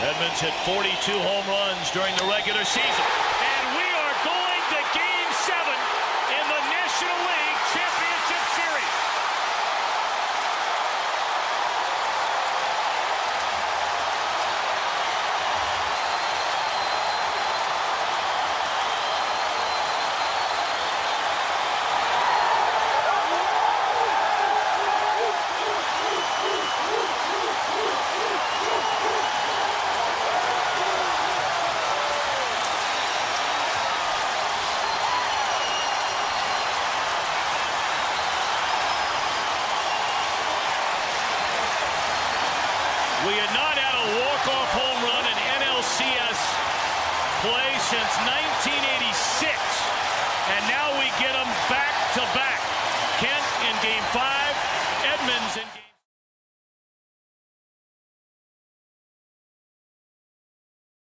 Edmonds hit 42 home runs during the regular season. We had not had a walk-off home run in NLCS play since 1986. And now we get them back to back.